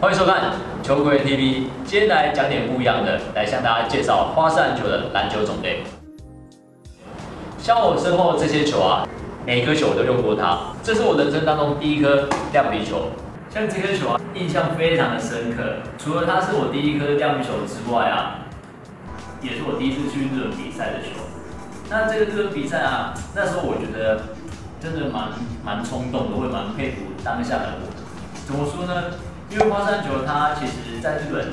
欢迎收看球鬼 TV，今天来讲点不一样的，来向大家介绍花式篮球的篮球种类。像我身后这些球啊，每一颗球我都用过它，这是我人生当中第一颗亮皮球。像这颗球啊，印象非常的深刻。除了它是我第一颗亮皮球之外啊，也是我第一次去日本比赛的球。那这个日本比赛啊，那时候我觉得真的蛮蛮冲动的，我也蛮佩服当下的我。怎么说呢？因为花山球它其实在日本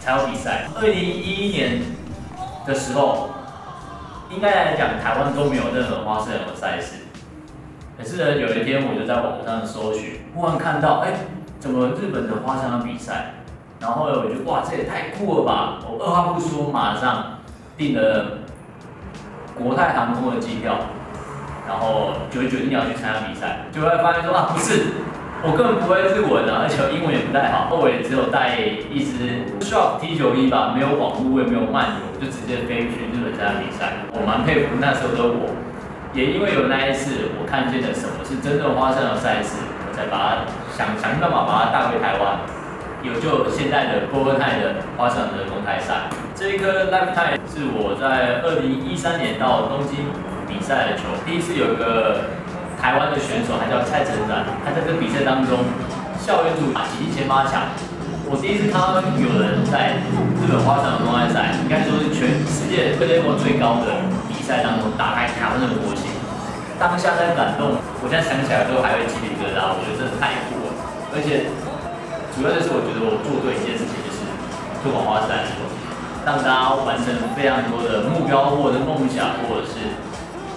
才有比赛。二零一一年的时候，应该来讲台湾都没有任何花式篮球赛事。可是呢，有一天我就在网上搜寻，忽然看到，哎，怎么日本的花式篮比赛？然后我就哇，这也太酷了吧！我二话不说，马上订了国泰航空的机票，然后就决定要去参加比赛。就会发现说啊，不是。我根本不会日文啊，而且英文也不太好。后尾只有带一支 Shop T 九一吧，没有网络，也没有漫游，就直接飞去日本参加比赛。我蛮佩服那时候的我，也因为有那一次，我看见了什么是真正花生的赛事，我才把它想想办法把它带回台湾，有就现在的波波泰的花生的公开赛。这一颗 Lifetime 是我在二零一三年到东京比赛的球，第一次有一个。台湾的选手还叫蔡成展，他在这个比赛当中，校园组挤进前八强。我第一次看到有人在日本花场的公开赛，应该说是全世界最 level 最高的比赛当中打开台湾的国旗。当下在感动，我现在想起来都还会鸡皮疙瘩，我觉得真的太酷了。而且主要就是我觉得我做对一件事情，就是推广花式篮球，让大家完成非常多的目标或者梦想，或者是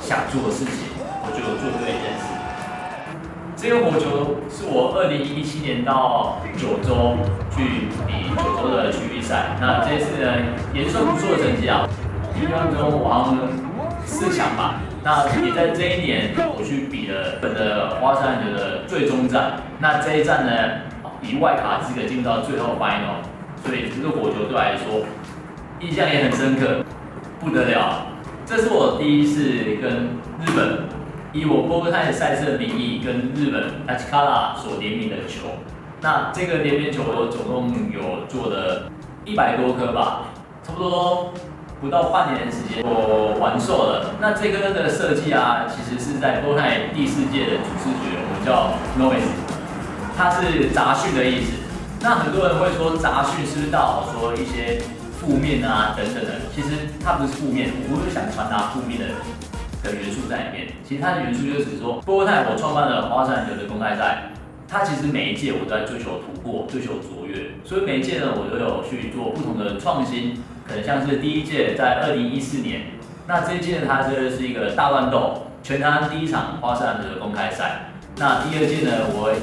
想做的事情。我觉得我做对。这个火球是我二零一七年到九州去比九州的区域赛。那这次呢，也算不错的成绩啊。印象中我好像四强吧。那也在这一年，我去比了本的花式篮球的最终战。那这一战呢，以外卡资格进入到最后 final。所以这个火球对我来说，印象也很深刻，不得了。这是我第一次跟日本。以我波波泰赛事的名义跟日本 Hachikara 所联名的球，那这个联名球我总共有做了一百多颗吧，差不多不到半年的时间我完售了。那这个的设计啊，其实是在波泰第四届的主视觉，我们叫 Noise，它是杂讯的意思。那很多人会说杂讯是不是代说一些负面啊等等的？其实它不是负面，我不是想传达负面的。的元素在里面，其实它的元素就是说，波波泰我创办了花式篮球的公开赛，它其实每一届我都在追求突破，追求卓越，所以每一届呢，我都有去做不同的创新，可能像是第一届在二零一四年，那这一届，它这是一个大乱斗，全台湾第一场花式篮球的公开赛，那第二届呢，我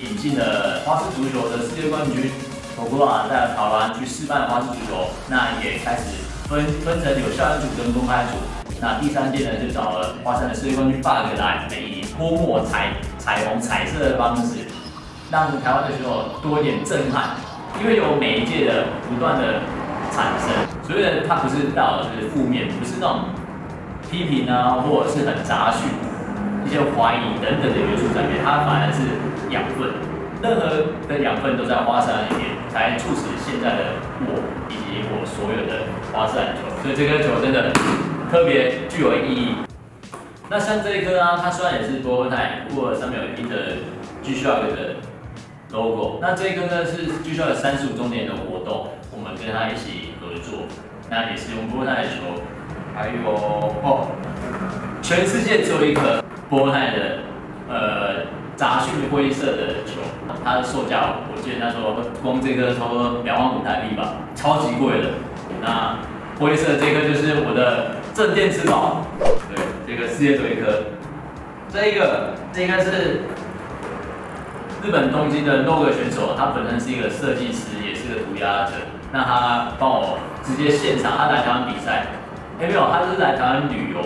引进了花式足球的世界冠军，我国啊在台湾去示范花式足球，那也开始分分成有校园组跟公开组。那第三届呢，就找了花山的世界冠军 Bug 来，以泼墨彩彩虹彩色的方式，让台湾的选手多一点震撼。因为有每一届的不断的产生，所以呢，它不是到就是负面，不是那种批评啊，或者是很杂讯、一些怀疑等等的元素在里面，它反而是养分。任何的养分都在花山里面，才促使现在的我以及我所有的花山球。所以这颗球真的。特别具有意义。那像这一颗啊，它虽然也是波波泰，不过上面有印着 G Shock 的 logo。那这一颗呢是 G Shock 三十五周年的活动，我们跟他一起合作。那也是用波波泰的球，还有哦，全世界只有一颗波波泰的呃杂讯灰色的球，它的售价我记得那时候光这个差不多两万五台币吧，超级贵的。那灰色这颗就是我的。镇店之宝，对，这个世界一颗，这一个，这应该是日本东京的 NOG 选手，他本身是一个设计师，也是个涂鸦者。那他帮我直接现场，他来台湾比赛，哎没有，他是来台湾旅游。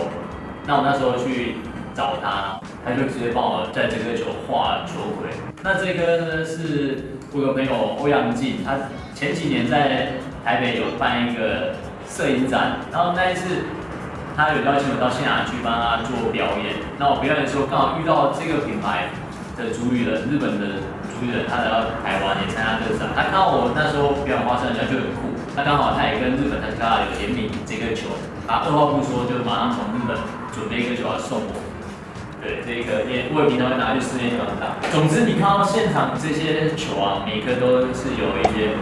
那我那时候去找他，他就直接帮我在这个球画球轨。那这颗呢，是我有朋友欧阳靖，他前几年在台北有办一个摄影展，然后那一次。他有邀请我到现场去帮他做表演。那我表演的时候刚好遇到这个品牌的主语人，日本的主语人，他来到台湾也参加这个展。他看到我那时候表演花式篮球就很酷，那刚好他也跟日本的他有联名这个球，他二话不说就马上从日本准备一个球来送我。对，这个也我也平常会拿去室内场打。总之，你看到现场这些球啊，每个都是有一些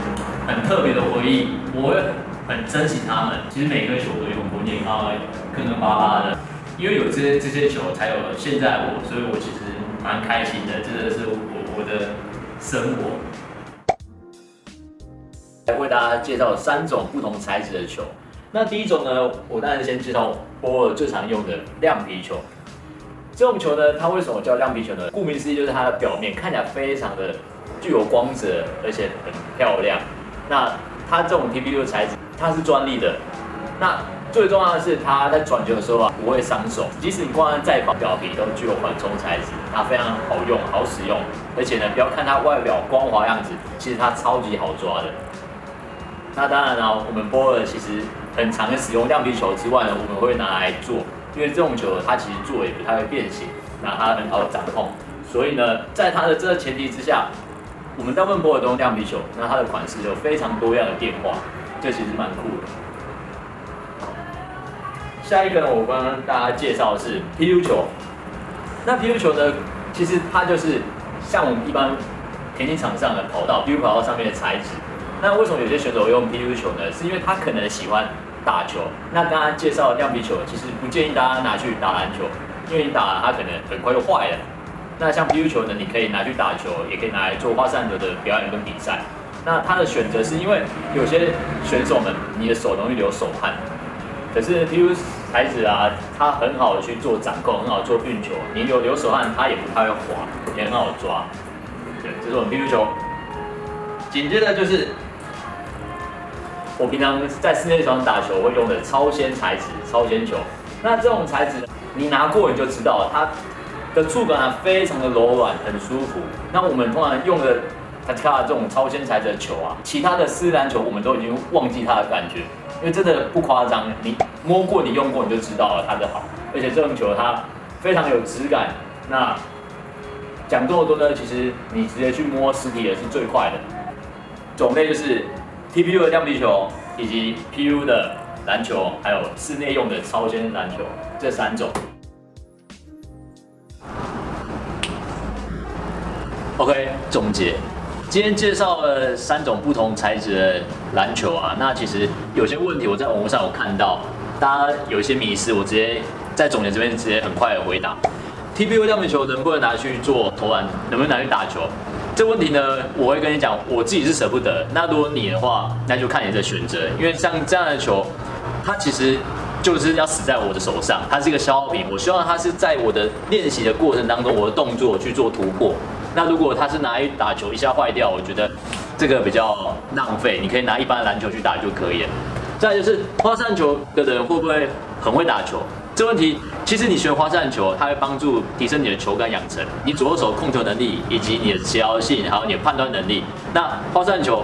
很特别的回忆，我会很珍惜他们。其实每个球都用过，你看到坑坑巴巴的，因为有这些这些球，才有现在我，所以我其实蛮开心的，真的是我我的生活。来为大家介绍三种不同材质的球。那第一种呢，我当然先介绍波尔最常用的亮皮球。这种球呢，它为什么叫亮皮球呢？顾名思义，就是它的表面看起来非常的具有光泽，而且很漂亮。那它这种 TPU 的材质，它是专利的。那最重要的是，它在转球的时候啊，不会伤手。即使你挂在再薄表皮，都具有缓冲材质，它非常好用、好使用。而且呢，不要看它外表光滑样子，其实它超级好抓的。那当然了，我们波尔其实很常使用亮皮球之外呢，我们会拿来做。因为这种球它其实做也不太会变形，那它很好掌控，所以呢，在它的这个前提之下，我们大部分波尔都用亮皮球，那它的款式有非常多样的变化，这其实蛮酷的。下一个呢，我帮大家介绍的是 PU 球。那 PU 球呢，其实它就是像我们一般田径场上的跑道 PU 跑道上面的材质。那为什么有些选手用 PU 球呢？是因为他可能喜欢。打球，那刚刚介绍亮皮球，其实不建议大家拿去打篮球，因为你打了它可能很快就坏了。那像 PU 球呢，你可以拿去打球，也可以拿来做花式球的表演跟比赛。那它的选择是因为有些选手们，你的手容易流手汗，可是 PU 材质啊，它很好的去做掌控，很好做运球，你有流手汗，它也不太会滑，也很好抓。对，这是我们 PU 球。紧接着就是。我平常在室内场打球会用的超纤材质超纤球，那这种材质你拿过你就知道，它的触感啊非常的柔软，很舒服。那我们通常用的它卡这种超纤材质的球啊，其他的丝篮球我们都已经忘记它的感觉，因为真的不夸张，你摸过你用过你就知道了它的好。而且这种球它非常有质感。那讲这么多呢，其实你直接去摸实体也是最快的。种类就是。TPU 的亮皮球，以及 PU 的篮球，还有室内用的超纤篮球，这三种。OK，总结，今天介绍了三种不同材质的篮球啊。那其实有些问题我在网络上有看到，大家有一些迷失，我直接在总结这边直接很快的回答。TPU 亮皮球能不能拿去做投篮？能不能拿去打球？这问题呢，我会跟你讲，我自己是舍不得。那如果你的话，那就看你的选择。因为像这样的球，它其实就是要死在我的手上，它是一个消耗品。我希望它是在我的练习的过程当中，我的动作去做突破。那如果它是拿来打球一下坏掉，我觉得这个比较浪费。你可以拿一般的篮球去打就可以了。再就是花扇球的人会不会很会打球？这问题其实你学花扇球，它会帮助提升你的球感养成，你左手控球能力以及你的协调性，还有你的判断能力。那花扇球，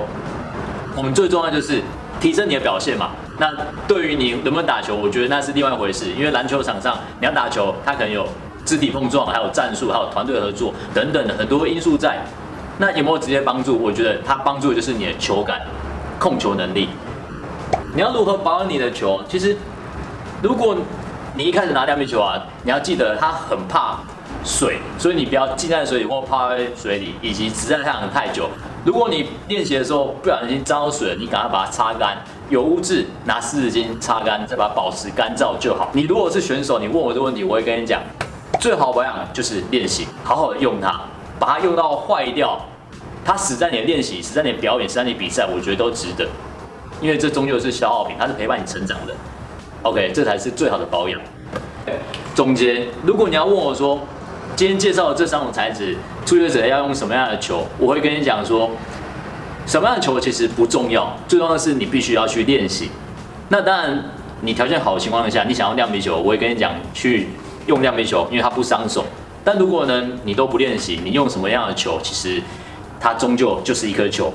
我们最重要就是提升你的表现嘛。那对于你能不能打球，我觉得那是另外一回事。因为篮球场上你要打球，它可能有肢体碰撞，还有战术，还有团队合作等等的很多因素在。那有没有直接帮助？我觉得它帮助的就是你的球感、控球能力。你要如何保养你的球？其实如果你一开始拿亮皮球啊，你要记得它很怕水，所以你不要浸在水里或泡在水里，以及直在太阳太久。如果你练习的时候不小心沾到水，你赶快把它擦干，有污渍拿湿纸巾擦干，再把它保持干燥就好。你如果是选手，你问我这个问题，我会跟你讲，最好保养就是练习，好好的用它，把它用到坏掉，它死在你的练习，死在你的表演，死在你比赛，我觉得都值得，因为这终究是消耗品，它是陪伴你成长的。OK，这才是最好的保养。总结，如果你要问我说，今天介绍的这三种材质，初学者要用什么样的球，我会跟你讲说，什么样的球其实不重要，最重要的是你必须要去练习。那当然，你条件好的情况下，你想要亮皮球，我会跟你讲去用亮皮球，因为它不伤手。但如果呢，你都不练习，你用什么样的球，其实它终究就是一颗球。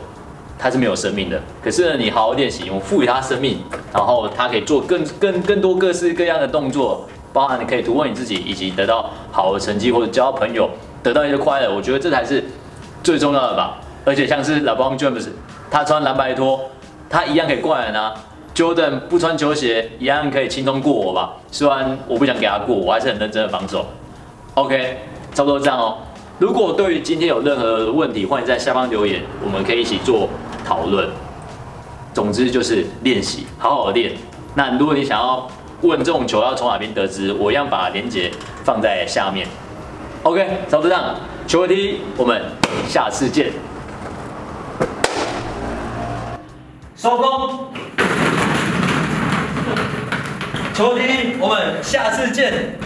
它是没有生命的，可是，你好好练习，我赋予它生命，然后它可以做更更更多各式各样的动作，包含你可以突破你自己，以及得到好的成绩或者交朋友，得到一些快乐，我觉得这才是最重要的吧。而且像是 LeBron James，他穿蓝白拖，他一样可以灌篮啊。Jordan 不穿球鞋，一样可以轻松过我吧？虽然我不想给他过，我还是很认真的防守。OK，差不多这样哦。如果对于今天有任何问题，欢迎在下方留言，我们可以一起做讨论。总之就是练习，好好练。那如果你想要问这种球要从哪边得知，我一样把链接放在下面。OK，差不多这样。球题，我们下次见。收工。球题，我们下次见。